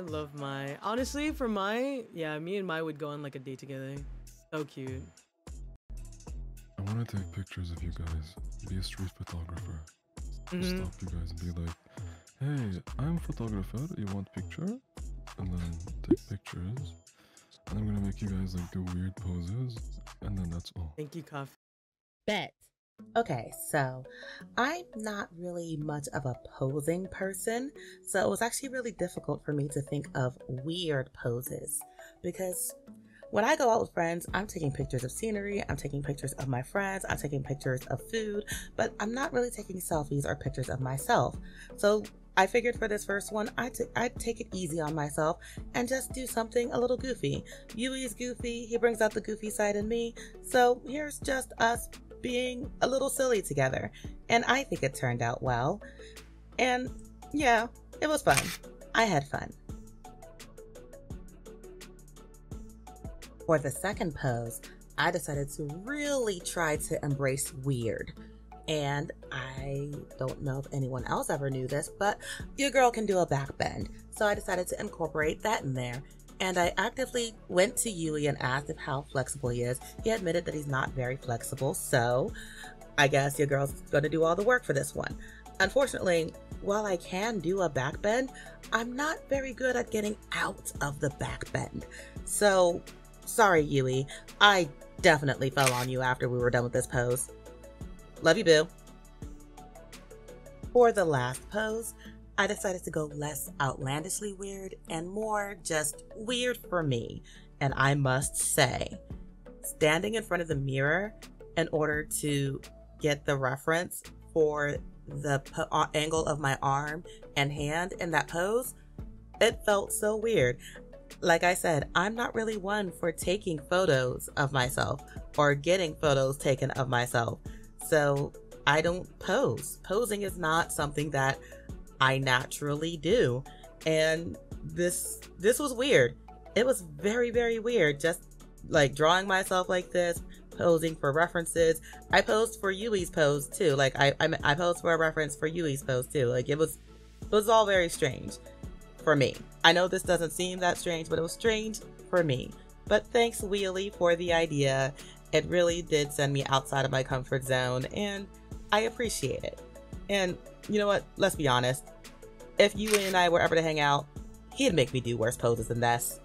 I love Mai. Honestly, for Mai, yeah, me and Mai would go on like a date together. So cute. I want to take pictures of you guys. Be a street photographer. Mhm. Stop you guys and be like, "Hey, I'm a photographer. You want picture?" And then take pictures. And I'm gonna make you guys like do weird poses, and then that's all. Thank you, Cuff. Bet. Okay, so I'm not really much of a posing person, so it was actually really difficult for me to think of weird poses because when I go out with friends, I'm taking pictures of scenery, I'm taking pictures of my friends, I'm taking pictures of food, but I'm not really taking selfies or pictures of myself. So I figured for this first one, I'd, t- I'd take it easy on myself and just do something a little goofy. Yui's goofy, he brings out the goofy side in me, so here's just us being a little silly together. And I think it turned out well. And yeah, it was fun. I had fun. For the second pose, I decided to really try to embrace weird. And I don't know if anyone else ever knew this, but your girl can do a back bend. So I decided to incorporate that in there. And I actively went to Yui and asked if how flexible he is. He admitted that he's not very flexible, so I guess your girl's gonna do all the work for this one. Unfortunately, while I can do a back bend, I'm not very good at getting out of the back bend. So, sorry, Yui. I definitely fell on you after we were done with this pose. Love you, boo. For the last pose, I decided to go less outlandishly weird and more just weird for me. And I must say, standing in front of the mirror in order to get the reference for the po- uh, angle of my arm and hand in that pose, it felt so weird. Like I said, I'm not really one for taking photos of myself or getting photos taken of myself. So I don't pose. Posing is not something that I naturally do. And this this was weird. It was very very weird just like drawing myself like this, posing for references. I posed for Yui's pose too. Like I I, I posed for a reference for Yui's pose too. Like it was it was all very strange for me. I know this doesn't seem that strange, but it was strange for me. But thanks Wheely for the idea. It really did send me outside of my comfort zone and I appreciate it. And Yui know what? Let's be honest. If you and I were ever to hang out, he'd make me do worse poses than this.